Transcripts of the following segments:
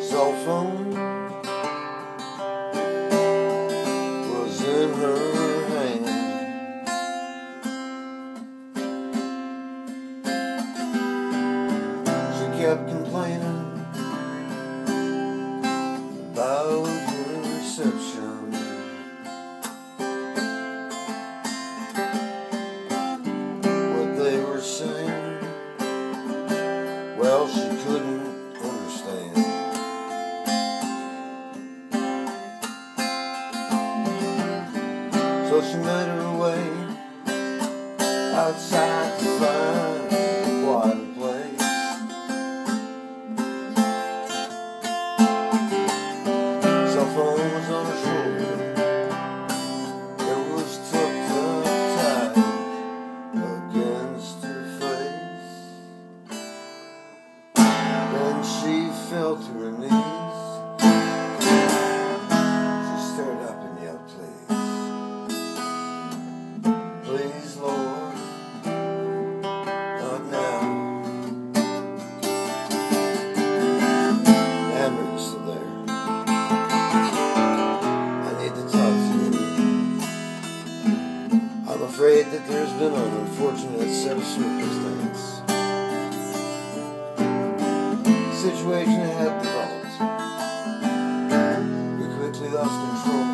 cell phone was in her hand. She kept complaining about the reception. So she made her way outside to find a quiet place. Cell phone was on her shoulder. It was tucked up tight against her face. Then she fell to her afraid that there's been an unfortunate set of circumstances. Situation had developed. We quickly lost control.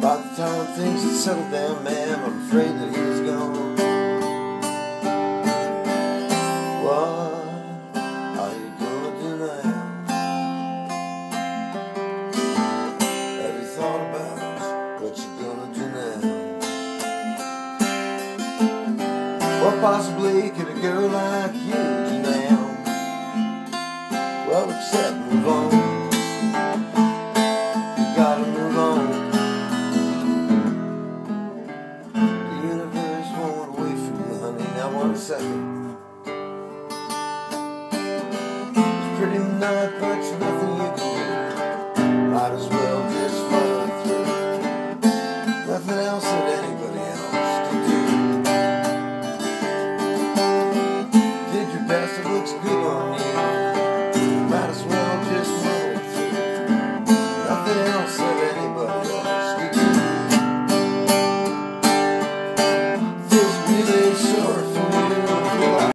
By the time things had settled down, ma'am, I'm afraid that he was gone. Possibly could a girl like you now? Well, except move on. You gotta move on. The universe won't wait for you, honey. Now, one second. There's pretty much,